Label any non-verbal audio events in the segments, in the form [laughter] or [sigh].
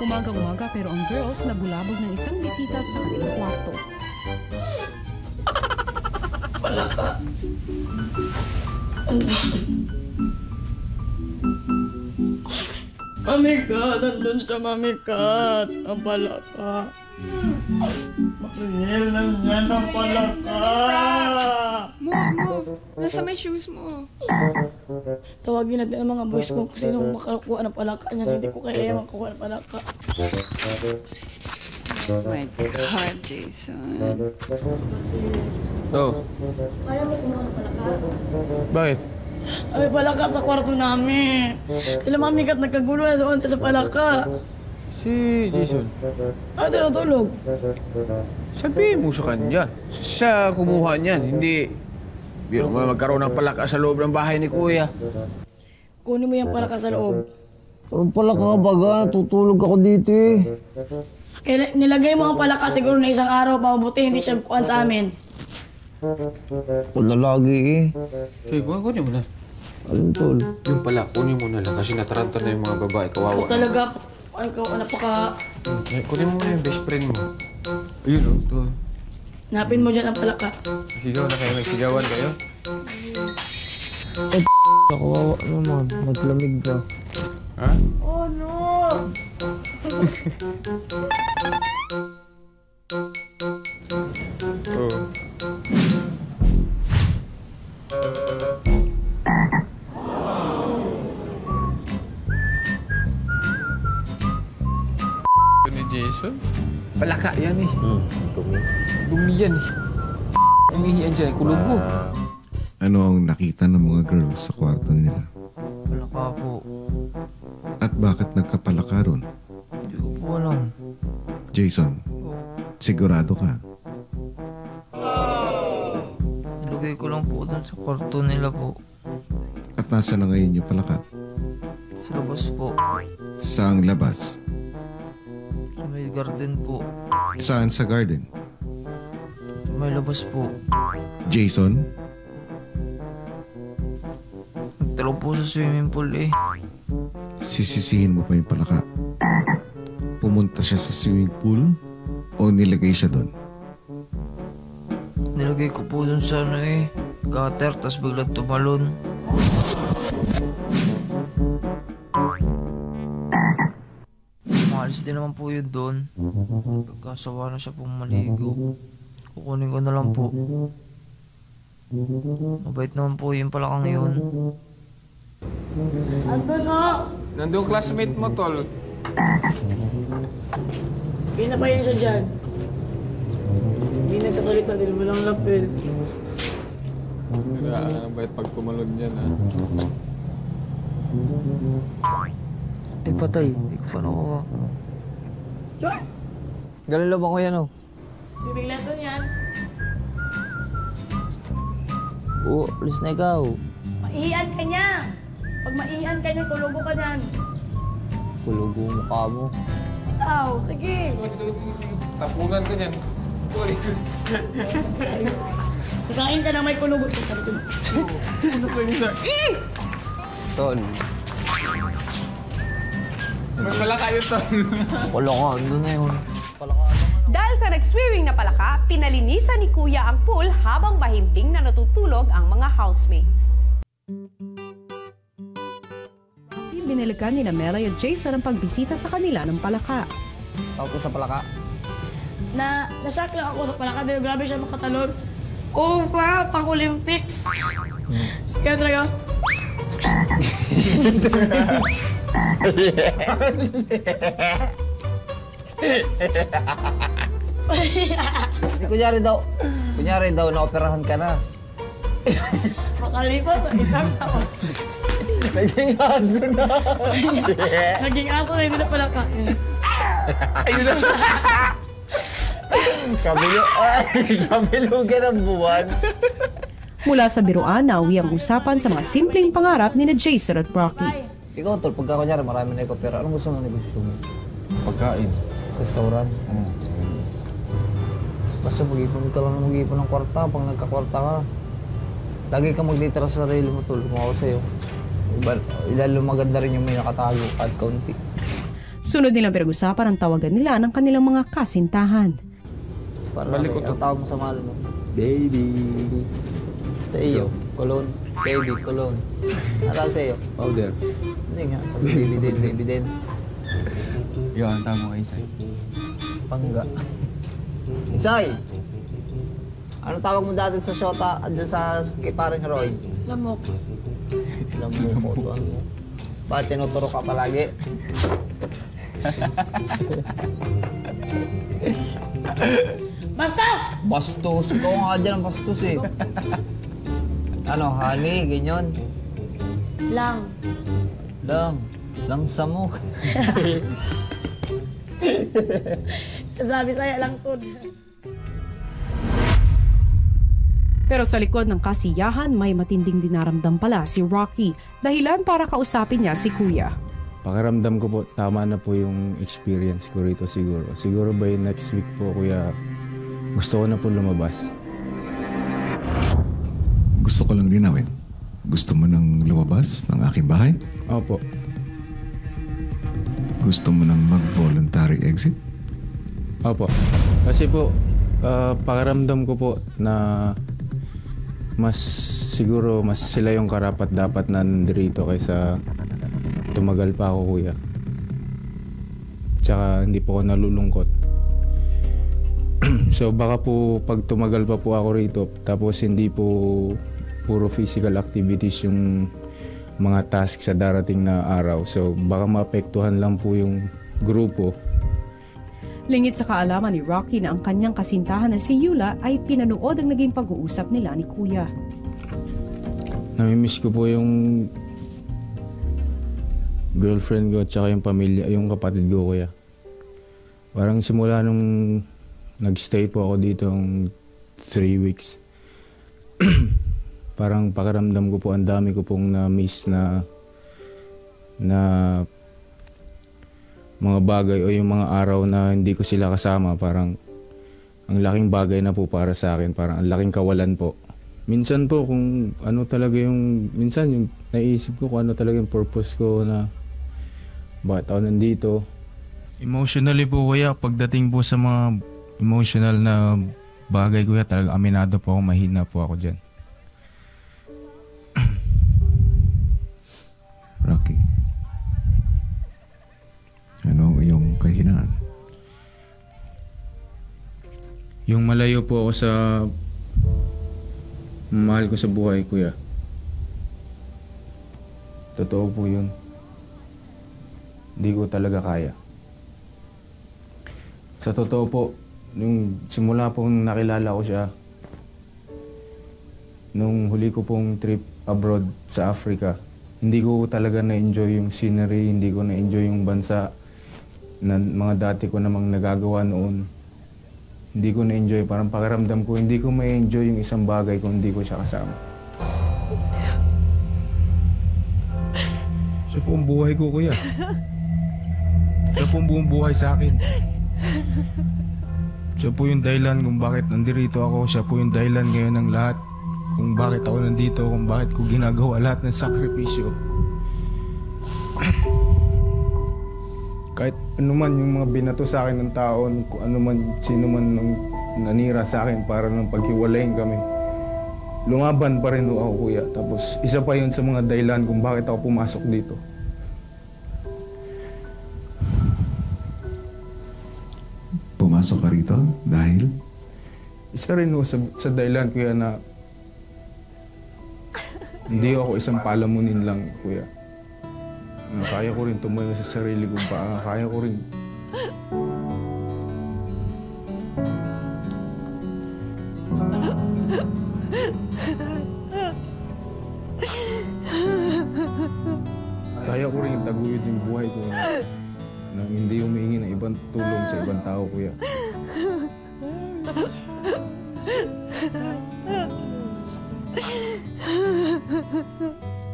Umagang-umaga pero ang girls nabulabog ng isang bisita sa kanilang kwarto. Mami Kat, nandun siya, Mami Kat. Ang palaka. Makinig lang yan ang palaka. Mo, mo. Nasa may shoes mo. Tawagin natin ang mga boys ko kung sinong makakuha ng palaka niya. Hindi ko kaya makakuha ng palaka. Oh my God, Jason. Oh, Kaya mo kumuha ng palaka? bakit? Ay, palaka sa kwarto namin. Sila Mami Kat nagkagulo na doon sa palaka. Si Jason. Ay, tinutulog. Sabihin mo sa kanya. Siya kumuha niyan, hindi... Biro mo magkaroon ng palaka sa loob ng bahay ni Kuya. Kunin mo yung palaka sa loob. Anong pala ka baga? Natutulog ako dito eh. Kaya nilagay mo ang palaka siguro na isang araw pa mabuti hindi siya kuhan sa amin. Wala lagi eh. Sige, kunin kunin mo na. Alin tol? Yung pala, kunin mo na lang kasi nataranta na yung mga babae, kawawa. Ako talaga, ano ka, napaka... Eh, kunin mo na yung best friend mo. Ayun, oh, to. Napin mo dyan ang palaka. Sigaw na kayo, nagsigawan kayo. Nakawawa [laughs] naman. Maglamig ba? Ha? Oh no! [laughs] Oh. Palaka eh. Hmm, tumi. Dumi yan eh. Umihiyan dyan, kulugo. Ano ang nakita ng mga girls sa kwarto nila? Wala ka po. At bakit nagkapalaka ron? Hindi ko po alam. Jason, sigurado ka. Nilagay ko lang po doon sa kwarto nila po. At nasa na ngayon yung palaka? Sa labas po. Saang labas? Garden po. Saan sa garden? May labas po. Jason, Nagtalo po sa swimming pool eh. sisisihin mo pa yung palaka. Pumunta siya sa swimming pool o nilagay siya doon? Nilagay ko po doon sa ano eh. Gutter, tas biglang tumalon. Din naman po yun doon. Pagkasawa na siya pong maligo. Kukunin ko na lang po. Mabait naman po yung palakang yun. Andun o! Nandun classmate mo, tol. Pinapayan siya dyan. Hindi nagsasalita dahil walang lapel. Wala, ang bait pag tumalon yan, ha? Ay patay, hindi ko pa nakuha. Sure! Galala ba ko yan oh? Swimming lesson yan. Oo, alis na ikaw. Maiian ka niya! Pag maiian ka niya, tulugo ka niyan. Kulugo mo mukha mo. Ikaw, sige! Tapunan ka niyan. Sorry. Kakain ka na may kulugo. Ko. Ano pa niya sa... Tol, May pala kayo, tol. wala ka, andun na yun. Dahil sa nag-swimming na palaka, pinalinisan ni Kuya ang pool habang mahimbing na natutulog ang mga housemates. Binilikan ni Melay at Jason ang pagbisita sa kanila ng palaka. Tawag ko sa palaka. Na, nasak lang ako sa palaka dahil grabe siya makatalon. Oo, oh, pa, pang Olympics. Kaya talaga, [laughs] Hindi, kunyari daw, kunyari daw, naoperahan ka na. makalipas sa isang taon. Naging aso na. Naging aso na hindi na palaka. Kabilo, ay, kabilugan ng buwan. Mula sa biruan, nauwi ang usapan sa mga simpleng pangarap ni na Jason at Rocky. Ikaw, tol, pagka kunyari marami na ikaw pera, anong gusto mo negosyo mo? Pagkain. Restaurant? Basta mag-ipon ka lang na mag-ipon ng kwarta pag nagkakwarta ka. Lagi ka magditira sa sarili mo, tol, kung ako sa'yo. Iba, lalo maganda rin yung may nakatago kahit kaunti. Sunod nilang pinag-usapan ang tawagan nila ng kanilang mga kasintahan. Para Balik ko to. ang tawag mo sa mahal mo. Baby. Sa iyo, kulon. Baby, kulon. Ang tawag sa iyo? Powder. Hindi nga. Baby din, baby din. Yun, ang tama kay Isay. Pangga. Isay! Ano tawag mo dati sa shota, andun sa kay paring Roy? Lamok. Alam mo ko to ano. Bakit tinuturo ka palagi? Bastos! Bastos. Ikaw nga dyan ang bastos eh. Ano, honey, ganyan. Lang. Lang. Lang sa mo. [laughs] Sabi sa'yo lang to. Pero sa likod ng kasiyahan, may matinding dinaramdam pala si Rocky. Dahilan para kausapin niya si Kuya. Pakiramdam ko po, tama na po yung experience ko rito siguro. Siguro by next week po, kuya, gusto ko na po lumabas. Gusto ko lang linawin. Gusto mo nang lumabas ng aking bahay? Opo. Gusto mo nang mag-voluntary exit? Opo. Kasi po, ah, pakiramdam ko po na mas siguro mas sila yung karapat dapat na nandito kaysa tumagal pa ako kuya. Tsaka hindi po ako nalulungkot. [clears throat] so baka po pag tumagal pa po ako rito tapos hindi po puro physical activities yung mga task sa darating na araw. So baka maapektuhan lang po yung grupo Lingit sa kaalaman ni Rocky na ang kanyang kasintahan na si Yula ay pinanood ang naging pag-uusap nila ni Kuya. Namimiss ko po yung girlfriend ko at saka yung pamilya, yung kapatid ko kuya. Parang simula nung nagstay po ako dito ng three weeks. [clears throat] parang pakiramdam ko po ang dami ko pong na-miss na na mga bagay o yung mga araw na hindi ko sila kasama. Parang ang laking bagay na po para sa akin. Parang ang laking kawalan po. Minsan po kung ano talaga yung minsan yung naisip ko kung ano talaga yung purpose ko na bakit ako nandito. Emotionally po kuya pagdating po sa mga emotional na bagay kuya talaga aminado po ako mahina po ako dyan Rocky. Ano ang iyong kahinaan? Yung malayo po ako sa mahal ko sa buhay, kuya. Totoo po yun. Hindi ko talaga kaya. Sa totoo po, nung simula pong nakilala ko siya, nung huli ko pong trip abroad sa Africa, hindi ko talaga na-enjoy yung scenery, hindi ko na-enjoy yung bansa na mga dati ko namang nagagawa noon hindi ko na-enjoy. Parang pakiramdam ko, hindi ko ma-enjoy yung isang bagay kung hindi ko siya kasama. Siya po ang buhay ko, kuya. Siya po ang buong buhay sa akin. Siya po yung dahilan kung bakit nandirito ako. Siya po yung dahilan ngayon ng lahat. Kung bakit ako nandito, kung bakit ko ginagawa lahat ng sakripisyo. kahit ano man yung mga binato sa akin ng tao, kung ano man, sino man nang nanira sa akin para nang paghiwalayin kami. Lumaban pa rin ako kuya. Tapos isa pa yun sa mga dahilan kung bakit ako pumasok dito. Pumasok ka rito dahil Isa rin ho sa, sa dahilan kuya na hindi ako isang palamunin lang kuya. Na kaya ko rin tumayo sa sarili kong paa. Kaya ko rin Kaya ko rin taguyod yung buhay ko na, na hindi humingi ng ibang tulong sa ibang tao, kuya.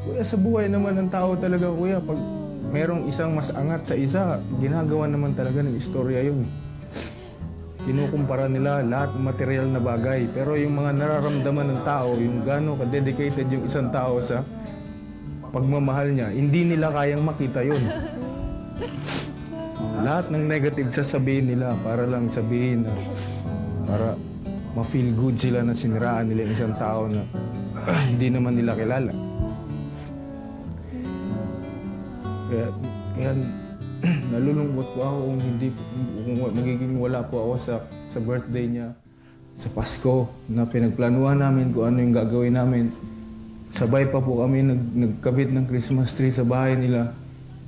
Kuya, sa buhay naman ng tao talaga, kuya, pag merong isang mas angat sa isa, ginagawa naman talaga ng istorya yun. Kinukumpara nila lahat ng material na bagay. Pero yung mga nararamdaman ng tao, yung gano'n ka-dedicated yung isang tao sa pagmamahal niya, hindi nila kayang makita yun. lahat ng negative sasabihin nila para lang sabihin na para ma-feel good sila na siniraan nila yung isang tao na hindi naman nila kilala. Kaya, kaya [clears throat] nalulungkot po ako kung hindi kung magiging wala po ako sa sa birthday niya sa Pasko na pinagplanuhan namin kung ano yung gagawin namin. Sabay pa po kami nag, nagkabit ng Christmas tree sa bahay nila.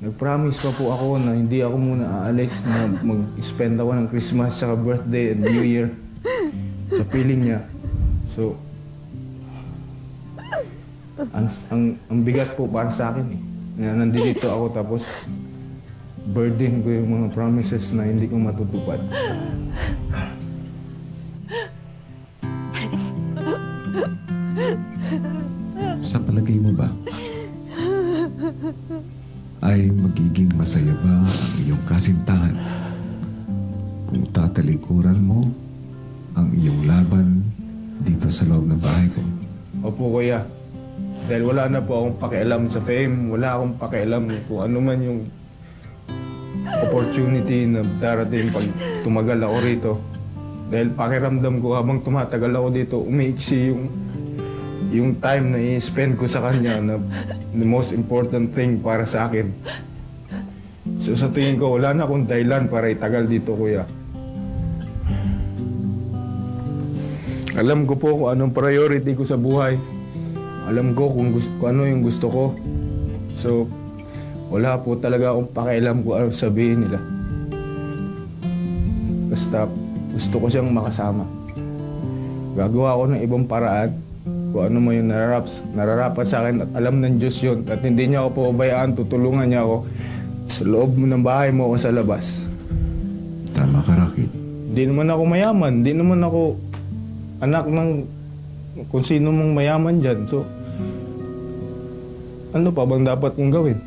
Nag-promise pa po ako na hindi ako muna aalis na mag-spend ako ng Christmas sa birthday and New Year sa piling niya. So, ang, ang, ang bigat po para sa akin eh. Na nandito ako tapos burden ko yung mga promises na hindi ko matutupad. Sa palagay mo ba? Ay magiging masaya ba ang iyong kasintahan kung tatalikuran mo ang iyong laban dito sa loob ng bahay ko? Opo, kuya. Dahil wala na po akong pakialam sa fame, wala akong pakialam kung ano man yung opportunity na darating pag tumagal ako rito. Dahil pakiramdam ko habang tumatagal ako dito, umiiksi yung yung time na i-spend ko sa kanya na the most important thing para sa akin. So sa tingin ko, wala na akong dahilan para itagal dito, kuya. Alam ko po kung anong priority ko sa buhay. Alam ko kung, gusto, kung ano yung gusto ko. So, wala po talaga akong pakialam kung ano sabihin nila. Basta gusto ko siyang makasama. Gagawa ko ng ibang paraan kung ano mo yung nararaps, nararapat sa akin at alam ng Diyos yun at hindi niya ako pabayaan, tutulungan niya ako sa loob ng bahay mo o sa labas. Tama ka, Rocky. Hindi naman ako mayaman, hindi naman ako anak ng kung sino mong mayaman dyan. So, ano pa bang dapat kong gawin?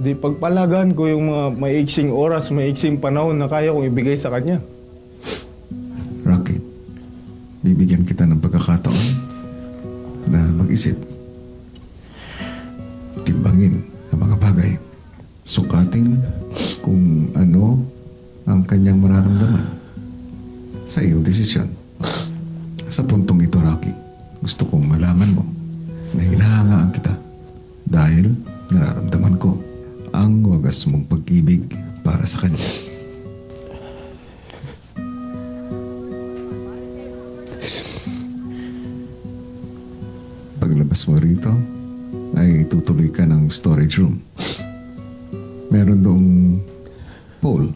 Di pagpalagaan ko yung mga maiksing oras, maiksing panahon na kaya kong ibigay sa kanya. Rocky, bibigyan kita ng pagkakataon na mag-isip. Timbangin ang mga bagay. Sukatin kung ano ang kanyang mararamdaman sa iyong desisyon. Sa puntong ito, Rocky, gusto kong malaman mo na hinahangaan kita dahil nararamdaman ko ang wagas mong pag-ibig para sa kanya. Paglabas mo rito, ay tutuloy ka ng storage room. Meron doong pole.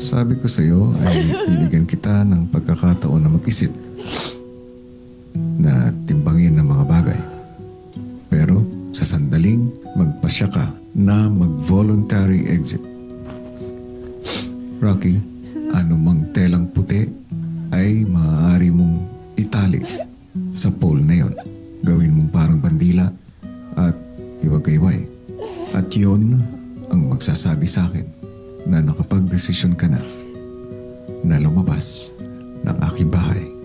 Sabi ko sa iyo ay bibigyan kita ng pagkakataon na mag-isip magpasya ka na mag-voluntary exit. Rocky, anumang telang puti ay maaari mong itali sa pole na yon. Gawin mong parang bandila at iwagayway. At yon ang magsasabi sa akin na nakapag-desisyon ka na na lumabas ng aking bahay.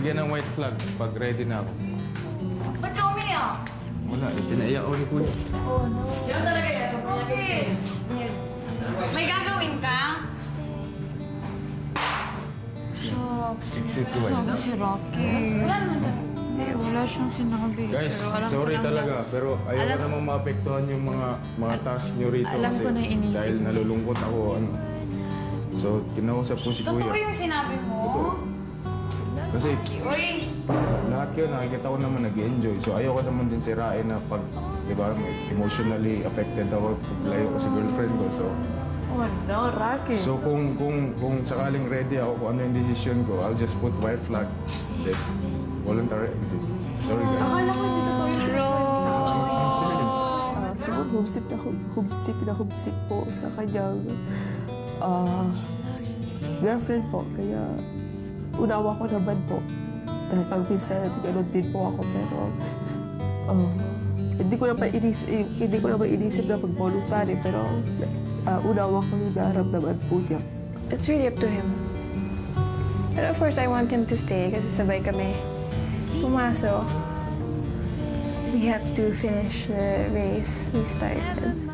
Lalagyan ng white flag pag ready na ako. Ba't ka umiyak? Wala, eh, pinaiyak ako ni Kuya. Bakit? May gagawin ka? Shucks. Yun? Sabi si Rocky. Wala naman dyan. Eh, wala siyang sinabi. Guys, Pero alam sorry talaga, na- pero ayaw Alam- ko namang maapektuhan yung mga mga task nyo rito Alam kasi ko na inisip dahil nalulungkot ako. Ano. So, kinausap ko si Totoo Kuya. yung sinabi mo? Kasi Uy! lahat yun, nakikita ko naman nag-enjoy. So, ayaw ko naman din sirain na pag, di ba, emotionally affected ako pag layo ko sa girlfriend ko. So, Oh no, Rocky. so kung, kung, kung sakaling ready ako kung ano yung decision ko, I'll just put white flag. Then, voluntary exit. Sorry guys. Akala ko hindi totoo yung sinasabi sa akin. Serious. Ah, siguro hubsik na hub- hubsik na hubsik po sa kanyang ah, girlfriend po. Kaya unawa ko naman po. Dahil pag minsan gano'n din po ako pero ah, hindi ko naman inisip, hindi ko naman inisip na mag-voluntary pero uh, unawa ko yung naramdaman po niya. It's really up to him. But of course, I want him to stay kasi sabay kami pumasok. We have to finish the race we started.